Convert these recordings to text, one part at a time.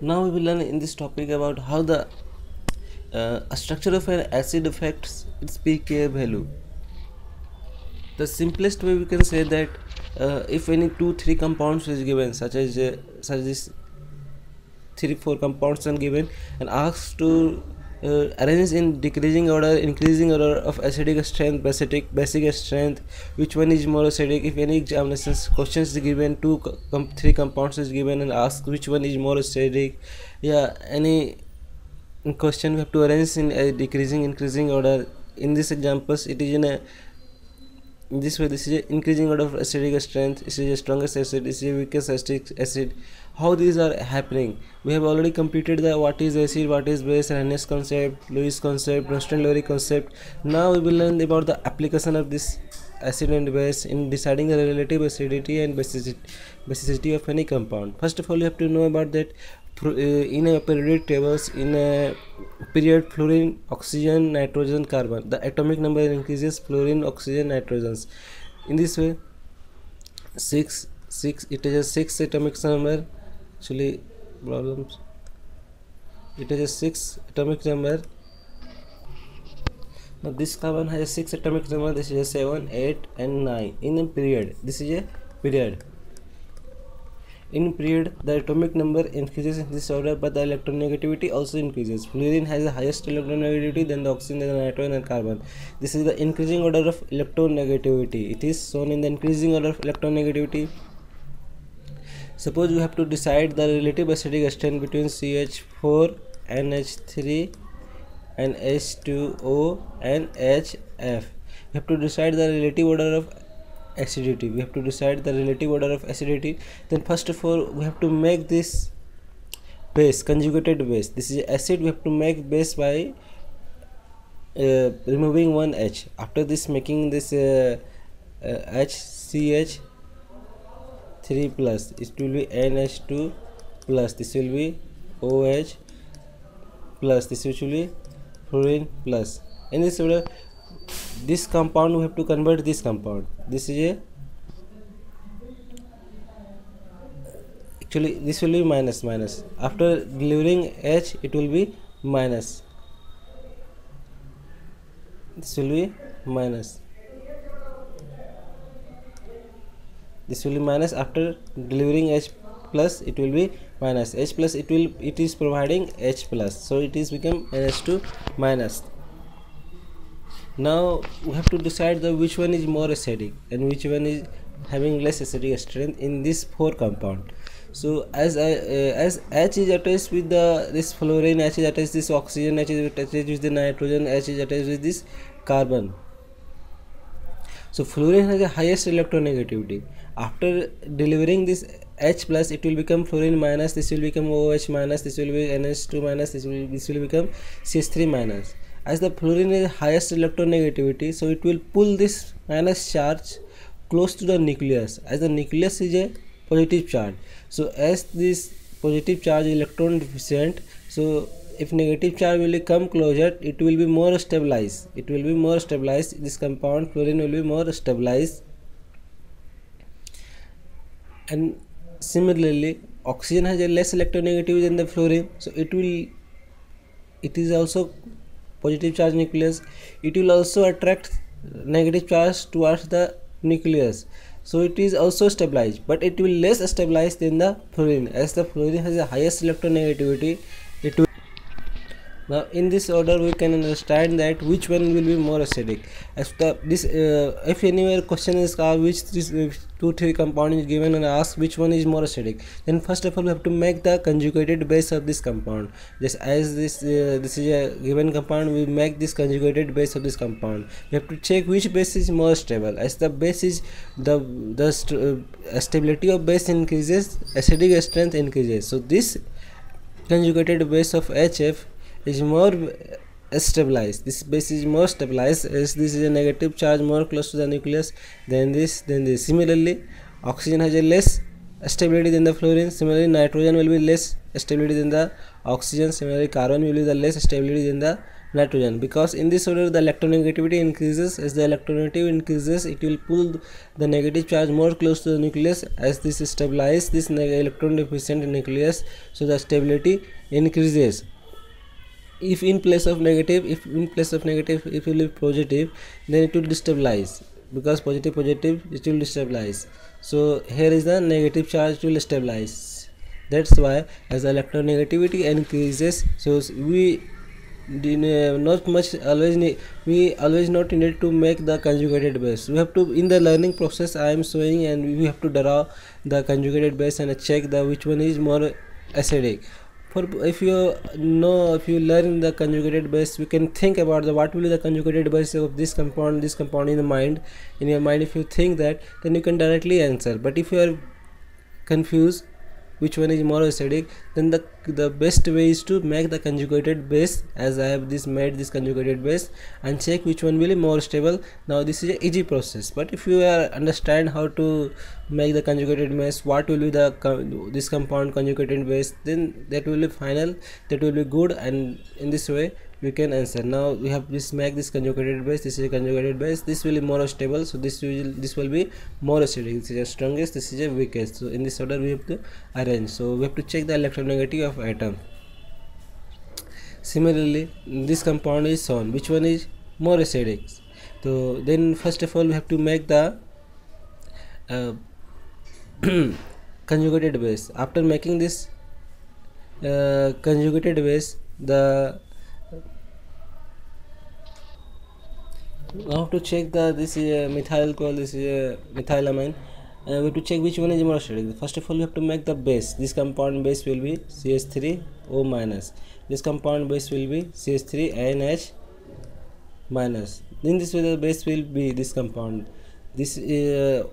now we will learn in this topic about how the uh, structure of an acid affects its pK value. The simplest way we can say that uh, if any two three compounds is given such as uh, such as three four compounds are given and asked to uh, arrange in decreasing order increasing order of acidic strength basic basic strength which one is more acidic? If any examinations questions given two com three compounds is given and ask which one is more acidic? Yeah any question we have to arrange in a decreasing increasing order. In this examples it is in a this way this is increasing order of acidic strength. This is a strongest acid this is a weakest acidic acid how these are happening. We have already completed the what is acid what is base Arrhenius concept Lewis concept Bronsted-Lowry concept. Now we will learn about the application of this acid and base in deciding the relative acidity and basicity, basicity of any compound. First of all you have to know about that uh, in a periodic tables in a period fluorine oxygen nitrogen carbon. The atomic number increases fluorine oxygen nitrogens. In this way 6 6 it is a 6 atomic number actually problems. It is a 6 atomic number. Now this carbon has a 6 atomic number. This is a 7 8 and 9 in a period this is a period. In period the atomic number increases in this order but the electronegativity also increases. Fluorine has the highest electronegativity than the oxygen the nitrogen and carbon. This is the increasing order of electronegativity. It is shown in the increasing order of electronegativity suppose you have to decide the relative acidic strength between CH4 NH3 and H2O and HF We have to decide the relative order of acidity. We have to decide the relative order of acidity. Then first of all we have to make this base conjugated base. This is acid. We have to make base by uh, removing one H. After this making this uh, uh, HCH 3 plus it will be NH2 plus this will be OH plus this will be fluorine plus. In this order this compound we have to convert this compound. This is a actually this will be minus minus. After delivering H it will be minus. This will be minus this will be minus after delivering h plus it will be minus. H plus it will it is providing h plus. So it is become nh2 minus. Now we have to decide the which one is more acidic and which one is having less acidic strength in this four compound. So as I, uh, as H is attached with the this fluorine H is attached with this oxygen H is attached with the nitrogen H is attached with this carbon so fluorine has the highest electronegativity. After delivering this H plus it will become fluorine minus this will become OH minus this will be NH2 minus this will this will become CH3 minus. As the fluorine is highest electronegativity so it will pull this minus charge close to the nucleus. As the nucleus is a positive charge. So as this positive charge electron deficient so if negative charge will come closer it will be more stabilized. It will be more stabilized. This compound fluorine will be more stabilized. And similarly oxygen has a less electronegativity than the fluorine so it will it is also positive charge nucleus. It will also attract negative charge towards the nucleus. So it is also stabilized but it will less stabilized than the fluorine. As the fluorine has the highest electronegativity it will now in this order we can understand that which one will be more acidic. As the this uh, if anywhere question is asked which this uh, two three compound is given and asked which one is more acidic? Then first of all we have to make the conjugated base of this compound. Just as this uh, this is a given compound we make this conjugated base of this compound. We have to check which base is more stable. As the base is the the st uh, stability of base increases acidic strength increases. So this conjugated base of HF is more uh, stabilized. This base is more stabilized. As this is a negative charge more close to the nucleus than this than this. Similarly oxygen has a less stability than the fluorine. Similarly nitrogen will be less stability than the oxygen. Similarly carbon will be the less stability than the nitrogen. Because in this order the electronegativity increases. As the electronegativity increases it will pull the negative charge more close to the nucleus. As this stabilize this electron deficient nucleus so the stability increases if in place of negative if in place of negative if you leave positive then it will destabilize. Because positive positive it will destabilize. So here is the negative charge will stabilize that's why as electronegativity increases so we uh, not much always we always not need to make the conjugated base. We have to in the learning process i am showing and we have to draw the conjugated base and check the which one is more acidic for if you know if you learn the conjugated base we can think about the what will be the conjugated base of this compound this compound in the mind in your mind. If you think that then you can directly answer. But if you are confused which one is more acidic? Then the the best way is to make the conjugated base. As I have this made this conjugated base and check which one will be more stable. Now this is a easy process. But if you are understand how to make the conjugated base what will be the this compound conjugated base then that will be final. That will be good. And in this way we can answer. Now we have this make this conjugated base this is a conjugated base this will be more stable so this will this will be more acidic this is the strongest this is a weakest. So in this order we have to arrange. So we have to check the electronegativity of atom. Similarly this compound is shown which one is more acidic so then first of all we have to make the uh, conjugated base. After making this uh, conjugated base the now to check the this is a methyl alcohol this is a methylamine. And we have to check which one is more acidic. First of all we have to make the base. This compound base will be ch3 o minus. This compound base will be ch3 nh minus. Then this way the base will be this compound. This uh,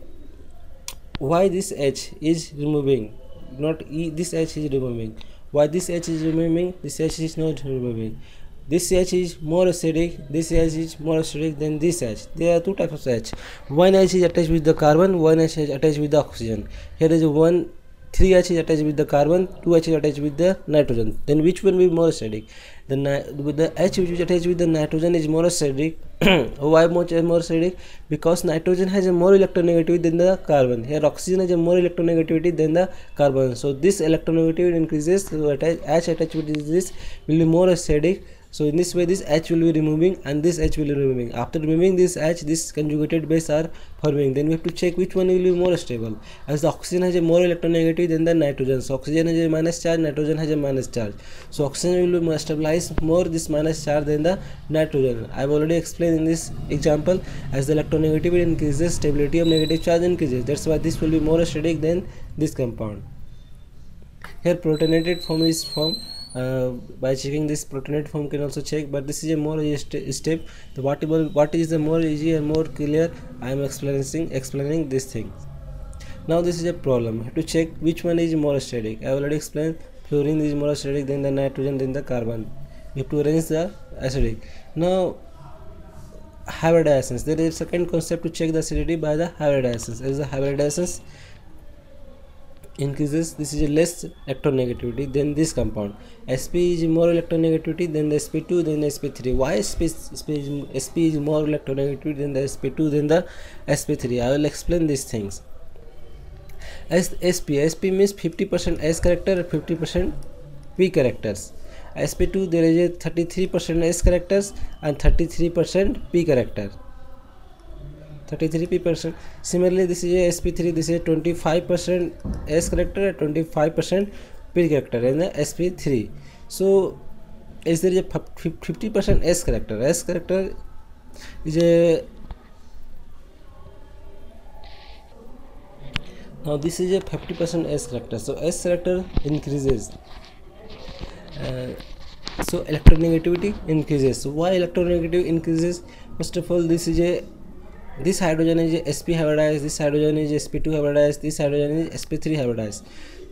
why this h is removing? Not e this h is removing. Why this h is removing? This h is not removing this H is more acidic, this H is more acidic than this H. There are two types of H. One H is attached with the carbon, one H is attached with the oxygen. Here is one 3H is attached with the carbon, 2H is attached with the nitrogen. Then which one will be more acidic? The, with the H which is attached with the nitrogen is more acidic. Why much more acidic? Because nitrogen has a more electronegativity than the carbon. Here oxygen has a more electronegativity than the carbon. So this electronegativity increases. So attach, H attached with this will be more acidic so in this way this h will be removing and this h will be removing. After removing this h this conjugated base are forming. Then we have to check which one will be more stable. As the oxygen has a more electronegativity than the nitrogen so oxygen has a minus charge nitrogen has a minus charge. So oxygen will be stabilize more this minus charge than the nitrogen. I've already explained in this example as the electronegativity increases stability of negative charge increases. That's why this will be more acidic than this compound. Here protonated form is formed uh, by checking this protonate form can also check but this is a more easy st step. The whatever what is the more easy and more clear? I am explaining explaining this thing. Now this is a problem. To check which one is more acidic. I already explained fluorine is more acidic than the nitrogen than the carbon. You have to arrange the acidic. Now hybridization there is a second concept to check the acidity by the hybridization is the hybridization increases this is less electronegativity than this compound. Sp is more electronegativity than the sp2 than the sp3 why sp, sp, is, sp is more electronegativity than the sp2 than the sp3 i will explain these things. As sp sp means 50% s character and 50% p characters. Sp2 there is a 33% s characters and 33% p character 33 percent similarly this is S P three this is 25 percent S character and 25 percent P character in S P three so इस दर is fifty percent S character S character is now this is a fifty percent S character so S character increases so electronegativity increases why electronegative increases first of all this is a this hydrogen is sp hybridized this hydrogen is sp2 hybridized this hydrogen is sp3 hybridized.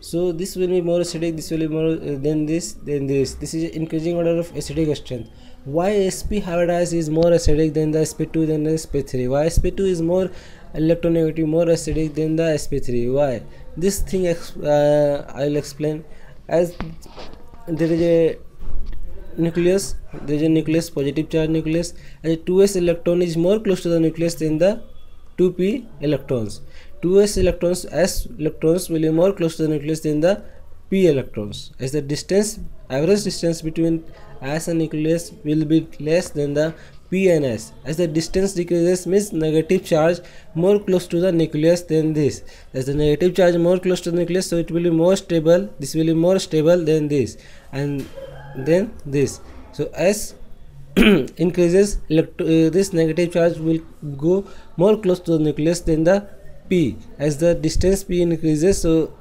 So this will be more acidic this will be more uh, than this than this. This is increasing order of acidic strength. Why sp hybridized is more acidic than the sp2 than the sp3 why sp2 is more electronegative more acidic than the sp3 why? This thing uh, i'll explain. As there is a nucleus there is a nucleus positive charge nucleus and the 2s electron is more close to the nucleus than the 2p electrons. 2s electrons s electrons will be more close to the nucleus than the p electrons. As the distance average distance between s and nucleus will be less than the p and s. As the distance decreases means negative charge more close to the nucleus than this. As the negative charge more close to the nucleus so it will be more stable this will be more stable than this. And then this. So as increases electro uh, this negative charge will go more close to the nucleus than the p. As the distance p increases so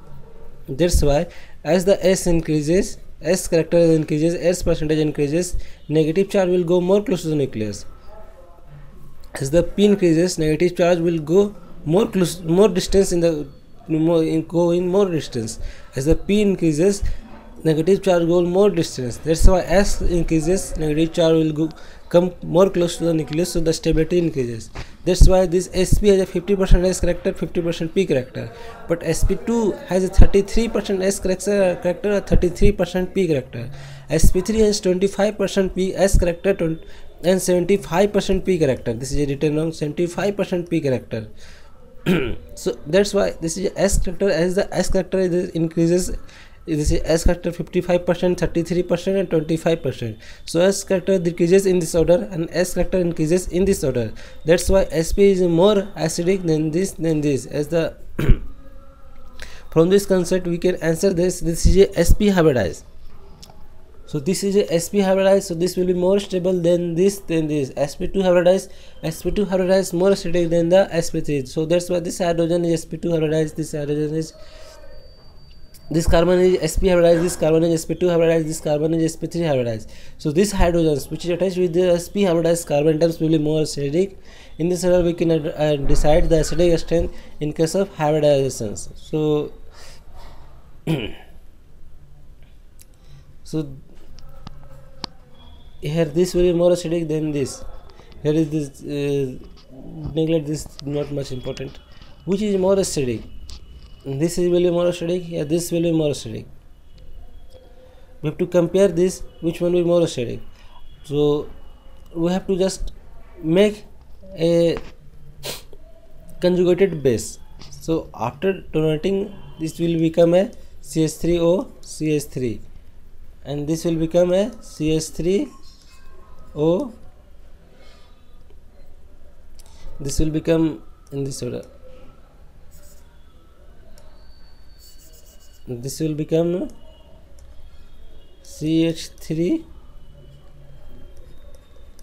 that's why. As the s increases s character increases s percentage increases negative charge will go more close to the nucleus. As the p increases negative charge will go more close more distance in the more in go in more distance. As the p increases negative charge go more distance. That's why s increases negative charge will go come more close to the nucleus so the stability increases. That's why this sp has a 50% s character 50% p character. But sp2 has a 33% s character character 33% p character. Sp3 has 25% p s character and 75% p character. This is a written on 75% p character. So that's why this is s character as the s character increases this is S character 55%, 33% and 25%. So S character decreases in this order and S character increases in this order. That's why SP is more acidic than this than this. As the from this concept we can answer this. This is a SP hybridized. So this is a SP hybridized. So this will be more stable than this than this. SP2 hybridized. SP2 hybridized more acidic than the SP3. So that's why this hydrogen is SP2 hybridized. This hydrogen is this carbon is sp hybridized this carbon is sp2 hybridized this carbon is sp3 hybridized so these hydrogens which is attached with the sp hybridized carbon atoms will be more acidic. In this order we can uh, decide the acidic strength in case of hybridizations so so here this will be more acidic than this. Here is this uh, neglect this not much important. Which is more acidic this is will be more acidic yeah this will be more acidic we have to compare this which one will be more acidic so we have to just make a conjugated base. So after donating this will become a ch3o ch3 and this will become a ch3o this will become in this order this will become CH3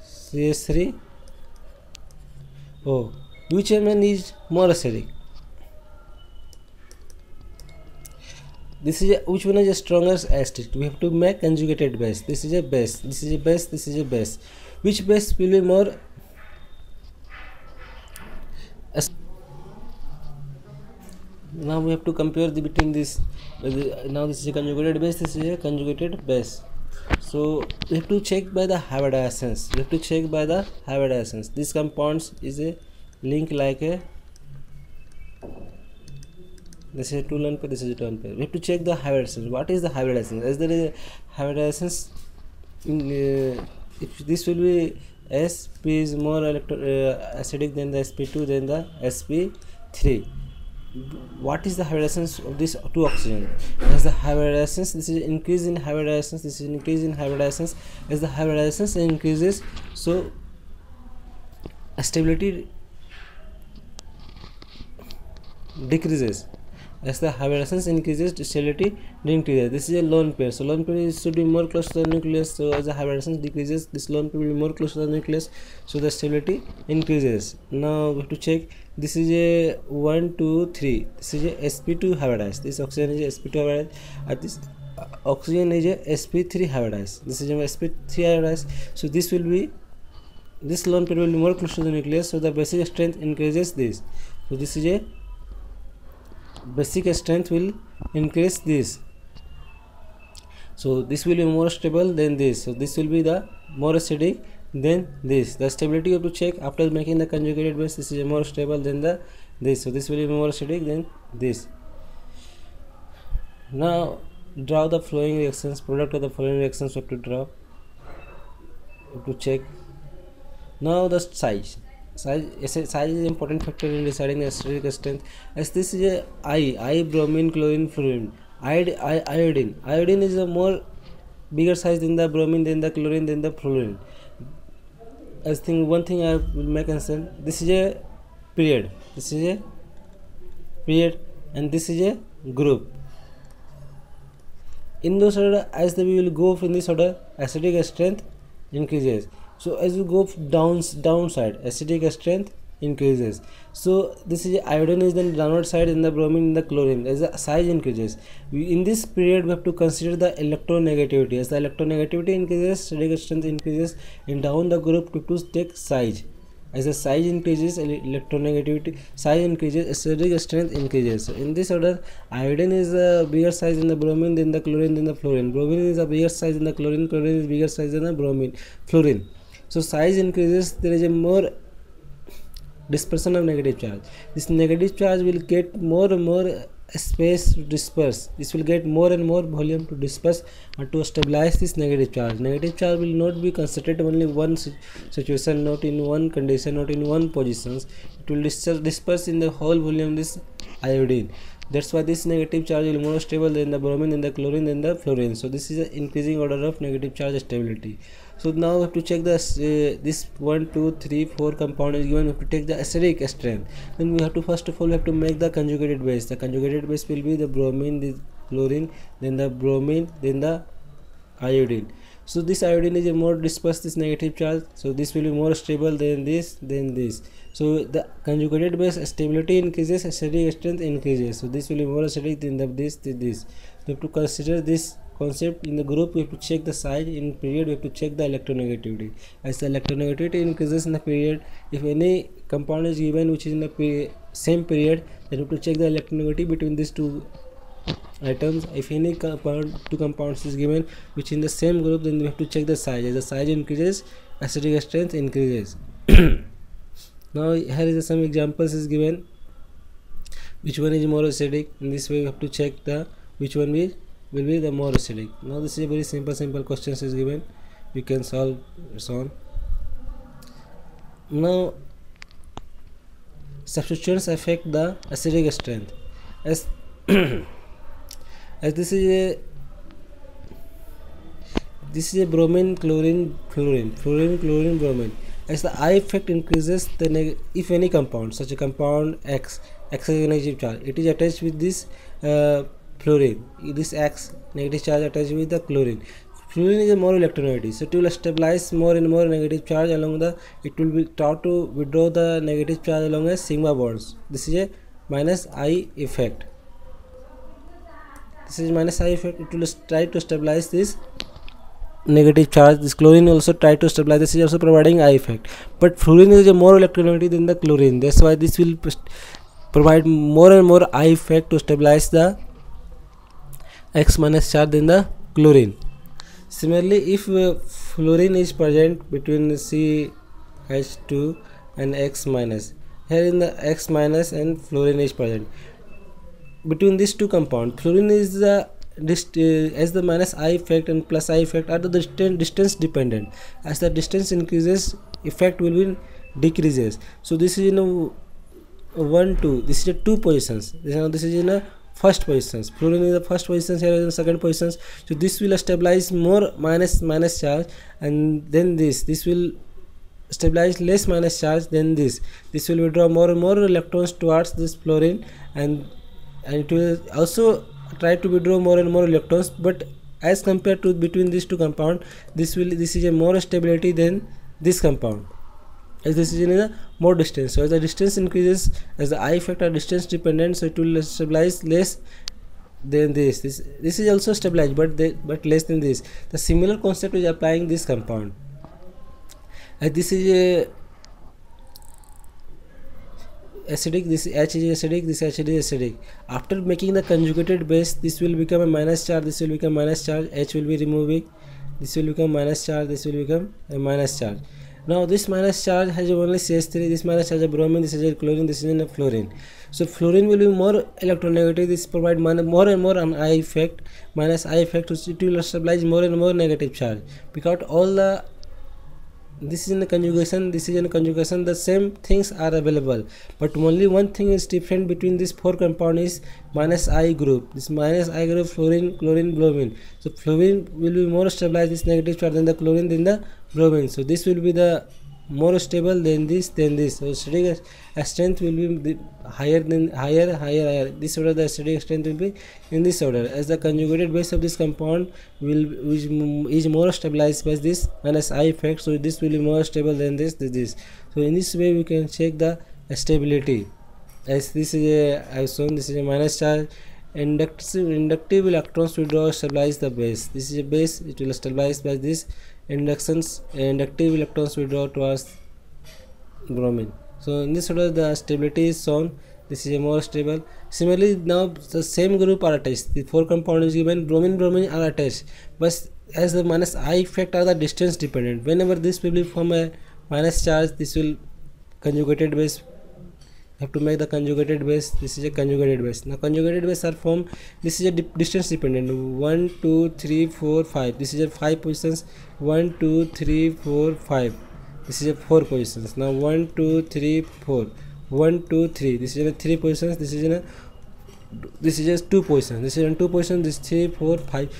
CH3 oh which one is more acidic? This is a, which one is the strongest acid we have to make conjugated base. This is a base. This is a base. This is a base. Which base will be more now we have to compare the between this now this is a conjugated base this is a conjugated base. So we have to check by the hybridization we have to check by the hybridization this compounds is a link like a this is a two lone pair this is a two lone pair we have to check the hybridization what is the hybridization is there a hybridization in uh, if this will be sp is more electro uh, acidic than the sp2 than the sp3 what is the hybridization of these two oxygen? As the hybridization this is increase in hybridization this is increase in hybridization as the hybridization increases so stability decreases as the hybridization increases stability decreases this is a lone pair. So lone pair should be more close to the nucleus. So as the hybridization decreases this lone pair will be more close to the nucleus. So the stability increases. Now we have to check. This is a 1 2 3 this is a sp2 hybridized this oxygen is a sp2 hybridized and this uh, oxygen is a sp3 hybridized this is a sp3 hybridized so this will be this lone pair will be more close to the nucleus. So the basic strength increases this. So this is a basic strength will increase this. So this will be more stable than this. So this will be the more acidic than this. The stability you have to check after making the conjugated base this is more stable than the this. So this will be more acidic than this. Now draw the following reactions product of the following reactions we have to draw. To check. Now the size size size is important factor in deciding the acidic strength. As this is a i i bromine chlorine fluorine iodine. Iodine is a more bigger size than the bromine than the chlorine than the fluorine I think one thing I will make concern this is a period. This is a period and this is a group. In those order as the we will go from this order acidic strength increases so as you go down downside acidic strength increases. So this is iodine is then downward side in the bromine in the chlorine. As the size increases we, in this period we have to consider the electronegativity. As the electronegativity increases acidic strength increases and down the group to, take size. As the size increases electronegativity size increases acidic strength increases. So in this order iodine is a bigger size in the bromine than the chlorine than the fluorine. Bromine is a bigger size in the chlorine chlorine is bigger size than the bromine fluorine so size increases there is a more dispersion of negative charge. This negative charge will get more and more space to disperse. This will get more and more volume to disperse and to stabilize this negative charge. Negative charge will not be concentrated only one situation not in one condition not in one positions. It will disperse in the whole volume this iodine that's why this negative charge will be more stable than the bromine and the chlorine than the fluorine. So this is an increasing order of negative charge stability. So now we have to check this uh, this one two three four compound is given. We have to take the acidic strength then we have to first of all we have to make the conjugated base. The conjugated base will be the bromine the chlorine then the bromine then the iodine. So this iodine is a more dispersed this negative charge. So this will be more stable than this than this so the conjugated base stability increases acidic strength increases. So this will be more acidic than the this this you have to consider this concept in the group. We have to check the size in period we have to check the electronegativity. As the electronegativity increases in the period if any compound is given which is in the same period then we have to check the electronegativity between these two items if any compound two compounds is given which in the same group then we have to check the size. As the size increases acidic strength increases now here is some examples is given. Which one is more acidic in this way we have to check the which one is will be the more acidic now this is a very simple simple questions is given. We can solve so on. Now substituents affect the acidic strength. As as this is a this is a bromine chlorine fluorine fluorine chlorine bromine as the I effect increases the if any compound such a compound X X is negative charge. It is attached with this uh, fluorine. This X negative charge attached with the chlorine fluorine is a more electronegative. So it will stabilize more and more negative charge along the it will be taught to withdraw the negative charge along a sigma bonds. This is a minus i effect. This is minus i effect. It will try to stabilize this negative charge this chlorine also try to stabilize this is also providing i effect. But fluorine is a more electronegative than the chlorine. That's why this will provide more and more i effect to stabilize the x minus charge than the chlorine. Similarly if uh, fluorine is present between CH2 and X minus here in the X minus and fluorine is present. Between these two compounds fluorine is the uh, as the minus i effect and plus i effect are the distance distance dependent. As the distance increases effect will be decreases. So this is in a one two this is a two positions. This, is, this is in a first positions. Fluorine is the first positions here is the second positions. So this will stabilize more minus minus charge and then this this will stabilize less minus charge than this. This will withdraw more and more electrons towards this fluorine and and it will also try to withdraw more and more electrons but as compared to between these two compound this will this is a more stability than this compound. As this is in a more distance. So as the distance increases as the i factor distance dependent so it will stabilize less than this. This this is also stabilized but they, but less than this. The similar concept is applying this compound. As this is a acidic this H is acidic this H is acidic after making the conjugated base this will become a minus charge this will become minus charge H will be removing this will become minus charge this will become a minus charge now this minus charge has only CH3, this minus charge a bromine, this is a chlorine, this is a fluorine. So fluorine will be more electronegative, this provide more and more an I effect, minus I effect, which it will stabilize more and more negative charge. Because all the this is in the conjugation this is in conjugation the same things are available. But only one thing is different between these four compound is minus i group. This minus i group fluorine chlorine bromine. So fluorine will be more stabilized this negative charge than the chlorine than the bromine. So this will be the more stable than this than this. So acidic strength will be higher than higher higher higher. This order the acidic strength will be in this order. As the conjugated base of this compound will which is more stabilized by this minus i effect so this will be more stable than this this, this. so in this way we can check the stability. As this is a i have shown this is a minus charge inductive inductive electrons will draw stabilize the base. This is a base it will stabilize by this inductions inductive electrons withdraw towards bromine. So in this order the stability is shown. This is a more stable. Similarly now the same group are attached. The four compound is given bromine bromine are attached. But as the minus i effect are the distance dependent. Whenever this will be form a minus charge this will conjugated base have to make the conjugated base this is a conjugated base now conjugated base are formed this is a di distance dependent 1 2 3 4 5 this is a 5 positions 1 2 3 4 5 this is a 4 positions now 1 2 3 4 1 2 3 this is a 3 positions this is in a this is just two positions this is in two positions this three four five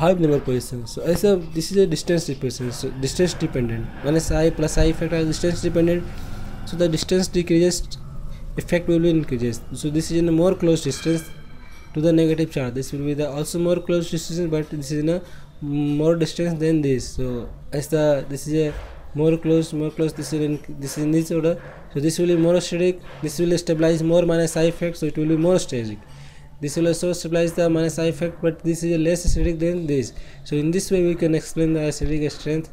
five number positions so a this is a distance dependent so distance dependent minus i plus i are distance dependent so the distance decreases effect will be increases. So this is in a more close distance to the negative charge this will be the also more close distance but this is in a more distance than this. So as the this is a more close more close this is in this is in this order. So this will be more acidic this will stabilize more minus i effect so it will be more acidic this will also stabilize the minus i effect but this is less acidic than this. So in this way we can explain the acidic strength.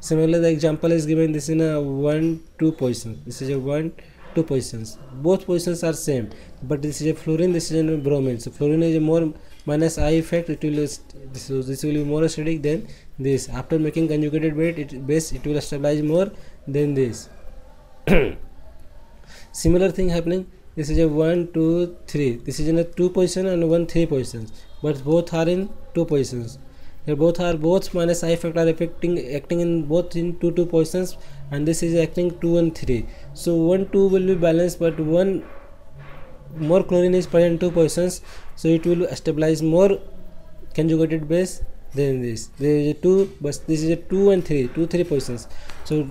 Similarly the example is given this in a 1 2 position. This is a 1 two positions. Both positions are same but this is a fluorine this is a bromine. So fluorine is a more minus i effect it will this, will be more acidic than this. After making conjugated base it base it will stabilize more than this. Similar thing happening this is a 1 2 3 this is in a 2 position and 1 3 positions but both are in 2 positions here both are both minus i factor are affecting acting in both in two two positions and this is acting two and three. So one two will be balanced but one more chlorine is present in two positions so it will stabilize more conjugated base than this. There is a two but this is a two and three two three positions. So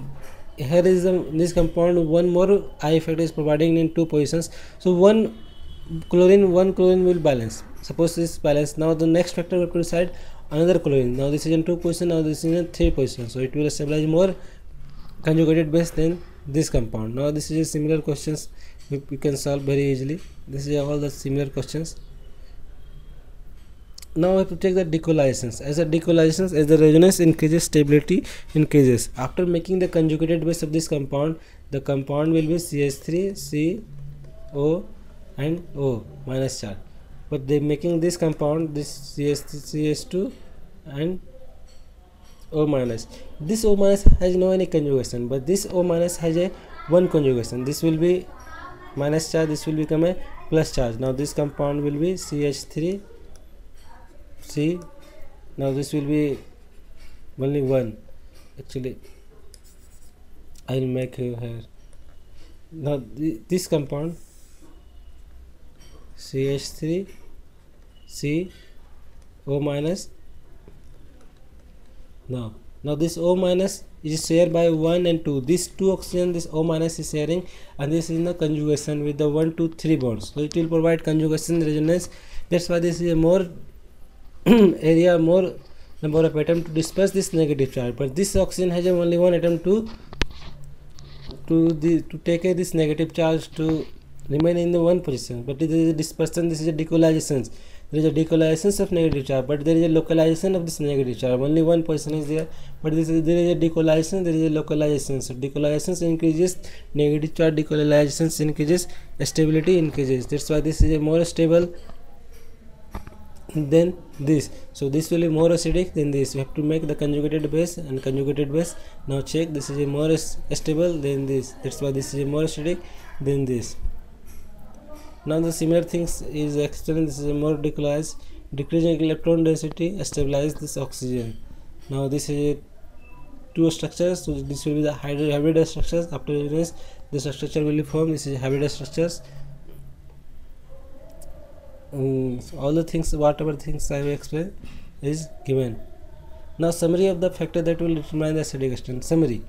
here is a, this compound one more i effect is providing in two positions. So one chlorine one chlorine will balance. Suppose this balance. Now the next factor we have to decide another chlorine now this is in two position now this is in three position. So it will stabilize more conjugated base than this compound. Now this is a similar questions we, we can solve very easily. This is all the similar questions. Now we have to take the decolization as a decolization as the resonance increases stability increases. After making the conjugated base of this compound the compound will be ch3 c o and o minus charge but they making this compound this CS, cs2 and o minus. This o minus has no any conjugation but this o minus has a one conjugation. This will be minus charge this will become a plus charge. Now this compound will be ch3 c now this will be only one. Actually i'll make you here. Now th this compound CH3 C O minus. Now now this O minus is shared by 1 and 2 this 2 oxygen this O minus is sharing and this is in the conjugation with the 1 2 3 bonds. So it will provide conjugation resonance. That's why this is a more area more number of atom to disperse this negative charge. But this oxygen has only one atom to to the to take a, this negative charge to remain in the one position. But there is a dispersion this is a decolization there is a decolization of negative charge but there is a localization of this negative charge only one position is there but this is there is a decolization there is a localization. So decolization increases negative charge decolization increases stability increases. That's why this is a more stable than this. So this will be more acidic than this. We have to make the conjugated base and conjugated base. Now check this is a more stable than this. That's why this is a more acidic than this now the similar things is external this is more decreased decreasing electron density stabilize this oxygen. Now this is two structures so this will be the hybrid structures. After this this structure will be formed this is hybrid structures. Um, all the things whatever things i will explain is given. Now summary of the factor that will determine the acidic strength summary.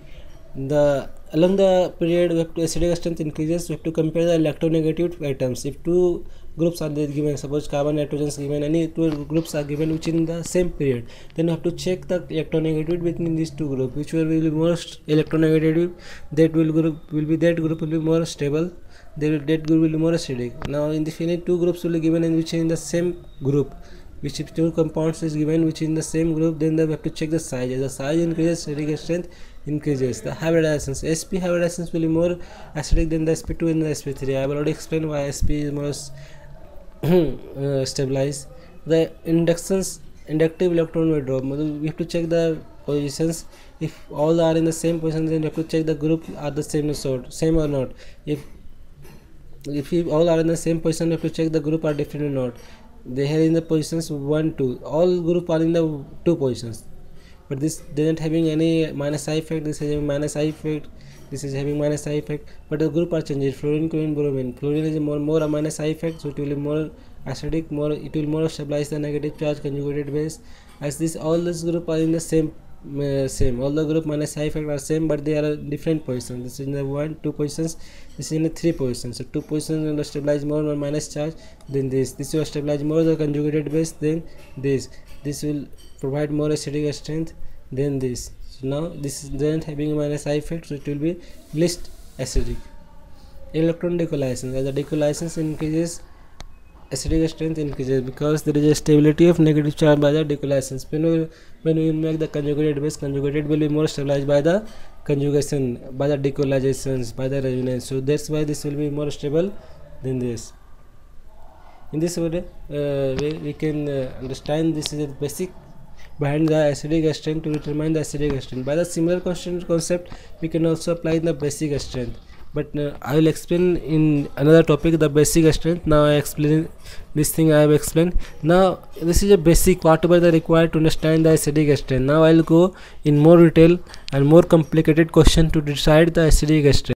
The along the period we have to acidic strength increases we have to compare the electronegative atoms if two groups are given suppose carbon nitrogen is given any two groups are given which in the same period then we have to check the electronegativity between these two groups which will be most electronegative that will group will be that group will be more stable that, that group will be more acidic. Now in the finite two groups will be given in which in the same group which if two compounds is given which in the same group then we have to check the size. As the size increases acidic strength increases the hybridization sp hybridization will be more acidic than the sp2 and the sp3 i have already explained why sp is more uh, stabilized. The inductions inductive electron will drop. We have to check the positions. If all are in the same position then you have to check the group are the same sort same or not. If if all are in the same position you have to check the group are different or not. They are in the positions 1 2 all group are in the two positions but this doesn't having any minus i effect this is having minus i effect this is having minus i effect. But the group are changed fluorine chlorine bromine. Fluorine is more more a minus i effect so it will be more acidic more it will more stabilize the negative charge conjugated base as this all this group are in the same uh, same. All the group minus i effect are same but they are different positions. This is in the one two positions. This is in the three positions. So two positions will stabilize more or minus charge then this. This will stabilize more the conjugated base then this this will provide more acidic strength than this. So now this is then having a minus i effect so it will be least acidic. Electron decoalization as the decoalization increases acidic strength increases because there is a stability of negative charge by the decoalization when we when we make the conjugated base conjugated will be more stabilized by the conjugation by the decoalizations by the resonance. So that's why this will be more stable than this in this way uh, we, we can uh, understand this is a basic behind the acidic strength to determine the acidic strength. By the similar concept we can also apply the basic strength. But uh, i will explain in another topic the basic strength. Now i explain this thing i have explained. Now this is a basic whatever the required to understand the acidic strength. Now i'll go in more detail and more complicated question to decide the acidic strength